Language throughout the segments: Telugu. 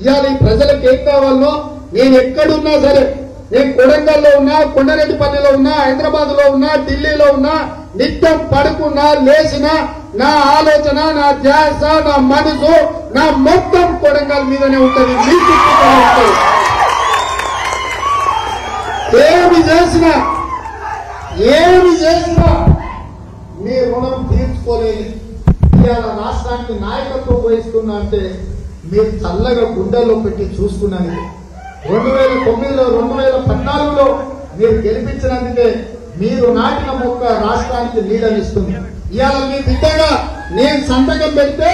ఇవాళ ఈ ప్రజలకు ఏం కావాలనో నేను ఎక్కడున్నా సరే నేను కొడంగల్లో ఉన్నా కొండరెడ్డిపల్లిలో ఉన్నా హైదరాబాద్లో ఉన్నా ఢిల్లీలో ఉన్నా నిత్యం పడుకున్నా లేచినా నా ఆలోచన నా ధ్యాస నా మనసు నా మొత్తం కొడంగల్ మీదనే ఉంటుంది మీ ఏమి చేసినా ఏమి చేసినా మీ రుణం తీర్చుకోలేదు ఇవాళ రాష్ట్రానికి నాయకత్వం వహిస్తున్నా అంటే మీరు చల్లగా గుండెల్లో పెట్టి చూసుకున్నది రెండు వేల తొమ్మిదిలో రెండు వేల పద్నాలుగులో మీరు గెలిపించినందుకే మీరు నాటిన మొక్క రాష్ట్రానికి నీడనిస్తుంది. ఇవాళ మీ బిడ్డగా నేను సంతకం పెడితే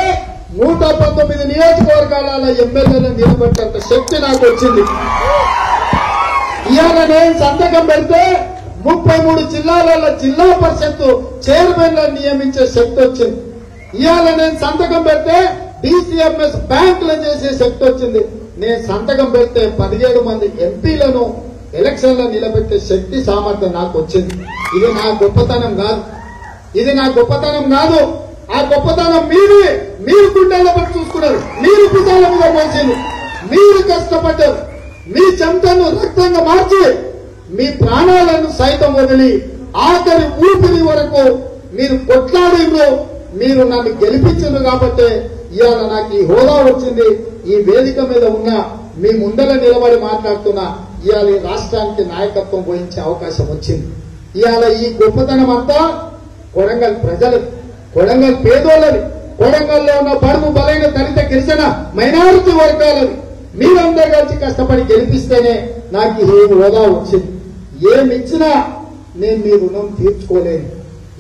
నూట పంతొమ్మిది నియోజకవర్గాల ఎమ్మెల్యేలు నిలబెట్టేంత శక్తి నాకు వచ్చింది. ఇవాళ నేను సంతకం పెడితే ముప్పై మూడు జిల్లాలలో జిల్లా పరిషత్ చైర్మన్లను నియమించే శక్తి వచ్చింది. ఇవాళ నేను సంతకం పెడితే డిసిఎంఎస్ బ్యాంకులు చేసే శక్తి వచ్చింది. నేను సంతకం పెడితే పదిహేడు మంది ఎంపీలను ఎలక్షన్లో నిలబెట్టే శక్తి సామర్థ్యం నాకు వచ్చింది. ఇది నా గొప్పతనం కాదు. ఇది నా గొప్పతనం కాదు. ఆ గొప్పతనం మీరే మీరు గుండెల్లో పట్టి చూసుకున్నారు. మీరు భుజాల మీద పోసింది మీరు కష్టపడ్డారు. మీ చెంతను రక్తంగా మార్చి మీ ప్రాణాలను సైతం వదిలి ఆఖరి ఊపిరి వరకు మీరు కొట్లాడిండ్రు మీరు నన్ను గెలిపించారు కాబట్టి ఇవాళ నాకు ఈ హోదా వచ్చింది ఈ వేదిక మీద ఉన్న మీ ముందర నిలబడి మాట్లాడుతున్నా ఇవాళ ఈ రాష్ట్రానికి నాయకత్వం వహించే అవకాశం వచ్చింది. ఇవాళ ఈ గొప్పతనం అంతా కొడంగల్ ప్రజలు కొడంగల్ పేదోళ్ళది కొడంగల్లో ఉన్న బడుగు బలైన దళిత గిరిజన మైనారిటీ వర్గాలది. మీరందరూ కలిసి కష్టపడి గెలిపిస్తేనే నాకు ఈ హోదా వచ్చింది. ఏమిచ్చినా నేను మీ రుణం తీర్చుకోలేను.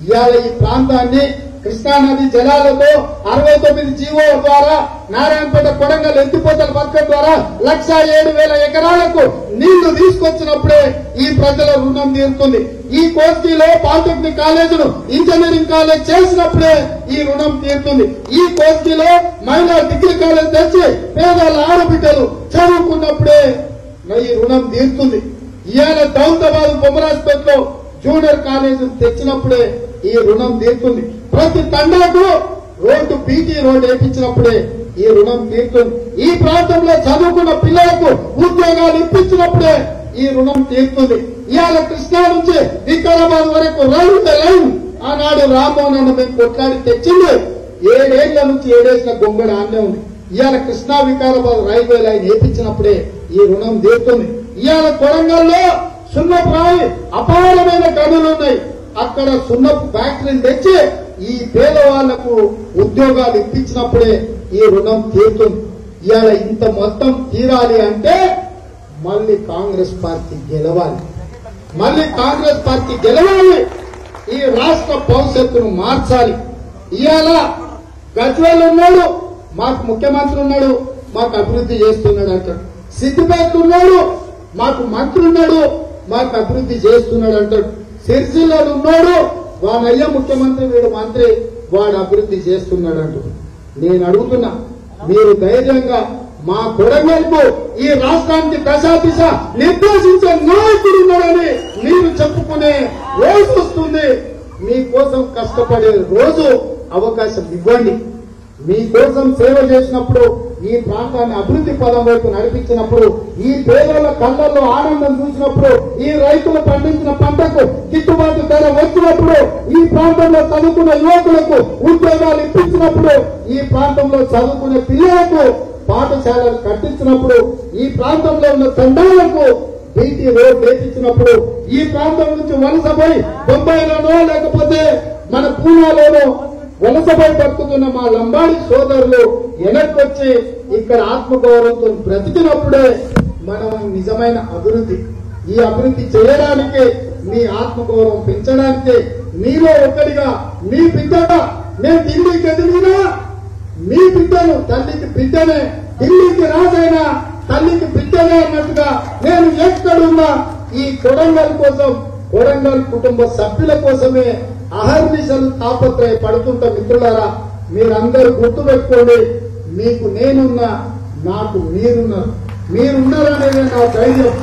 ఇవాళ ఈ ప్రాంతాన్ని కృష్ణానది జలాలతో అరవై తొమ్మిది జీవో ద్వారా నారాయణపేట కొడంగల్ ఎత్తిపోతల పథకం ద్వారా లక్ష ఏడు వేల ఎకరాలకు నీళ్ళు తీసుకొచ్చినప్పుడే ఈ ప్రజల రుణం తీరుతుంది. ఈ కోస్టీలో పాలిటెక్నిక్ కాలేజీను ఇంజనీరింగ్ కాలేజ్ చేసినప్పుడే ఈ రుణం తీరుతుంది. ఈ కోస్టీలో మహిళా డిగ్రీ కాలేజ్ తెచ్చి పేదల ఆడబిడ్డలు చదువుకున్నప్పుడే ఈ రుణం తీరుతుంది. ఇవాళ దౌలతాబాద్ బొమ్మరాజ్పేటలో జూనియర్ కాలేజీ తెచ్చినప్పుడే ఈ రుణం తీరుతుంది. ప్రతి తండాకు రోడ్డు బీటీ రోడ్డు వేయించినప్పుడే ఈ రుణం తీరుతుంది. ఈ ప్రాంతంలో చదువుకున్న పిల్లలకు ఉద్యోగాలు ఇప్పించినప్పుడే ఈ రుణం తీరుతుంది. ఇవాళ కృష్ణా నుంచి వికారాబాద్ వరకు రైల్వే లైన్ ఆనాడు రామ్మోహన్ అన్న మేము కొట్లాడి తెచ్చింది ఏడేళ్ళ నుంచి ఏడేసిన గొంగడ ఆనే ఉంది. ఇవాళ కృష్ణా వికారాబాద్ రైల్వే లైన్ వేయించినప్పుడే ఈ రుణం తీరుతుంది. ఇవాళ కొరంగల్లో సున్నపు రాయి అపారమైన గనులు ఉన్నాయి. అక్కడ సున్నపు ఫ్యాక్టరీని తెచ్చి ఈ పేదవాళ్ళకు ఉద్యోగాలు ఇప్పించినప్పుడే ఈ రుణం తీరుతుంది. ఇవాళ ఇంత మొత్తం తీరాలి అంటే మళ్ళీ కాంగ్రెస్ పార్టీ గెలవాలి. మళ్ళీ కాంగ్రెస్ పార్టీ గెలవాలి. ఈ రాష్ట్ర భవిష్యత్తును మార్చాలి. ఇవాళ గజ్వేల్ ఉన్నాడు మాకు ముఖ్యమంత్రి ఉన్నాడు మాకు అభివృద్ధి చేస్తున్నాడు అంటాడు సిద్దిపేట ఉన్నాడు మాకు మంత్రి ఉన్నాడు మాకు అభివృద్ధి చేస్తున్నాడు అంటాడు. సిరిసిల్లలో ఉన్నాడు వానయ్య ముఖ్యమంత్రి వీడు మంత్రి వాడు అభివృద్ధి చేస్తున్నాడు నేను అడుగుతున్నా మీరు ధైర్యంగా మా కొడంగల్కు ఈ రాష్ట్రానికి దశా దిశ నిర్దేశించే నాయకుడు ఉన్నాడని మీరు చెప్పుకునే రోజు వస్తుంది. మీకోసం కష్టపడే రోజు అవకాశం ఇవ్వండి. మీకోసం సేవ చేసినప్పుడు ఈ ప్రాంతాన్ని అభివృద్ధి పదం వైపు నడిపించినప్పుడు ఈ పేదల కళ్ళల్లో ఆనందం చూసినప్పుడు ఈ రైతులు పండించిన పంటకు గిట్టుబాటు ధర ఇచ్చినప్పుడు ఈ ప్రాంతంలో చదువుకున్న యువకులకు ఉద్యోగాలు ఇప్పించినప్పుడు ఈ ప్రాంతంలో చదువుకునే పిల్లలకు పాఠశాలలు కట్టించినప్పుడు ఈ ప్రాంతంలో ఉన్న తండ్రులకు బీటీ రోడ్ వేపించినప్పుడు ఈ ప్రాంతం నుంచి వలసపోయి బొంబాయిలోనో లేకపోతే మన పూనాలోనో వలసపై బతుకుతున్న మా లంబాడి సోదరులు వెనక్కి వచ్చి ఇక్కడ ఆత్మగౌరవంతో బ్రతికినప్పుడే మనం నిజమైన అభివృద్ధి ఈ అభివృద్ధి చేయడానికి మీ ఆత్మగౌరవం పెంచడానికి మీలో ఒక్కడిగా మీ బిడ్డగా నేను ఢిల్లీకి ఎదిగినా మీ బిడ్డను తల్లికి బిడ్డనే ఢిల్లీకి రాజైనా తల్లికి బిడ్డనే అన్నట్టుగా నేను ఎక్కడున్నా ఈ కొడంగల్ కోసం కొడంగల్ కుటుంబ సభ్యుల కోసమే అహర్నిశలు తాపత్రయ పడుతుంట మిత్రులారా మీరందరూ గుర్తుపెట్టుకోండి మీకు నేనున్నా నాకు మీరున్నారు. మీరున్నారనేది నా ధైర్యం.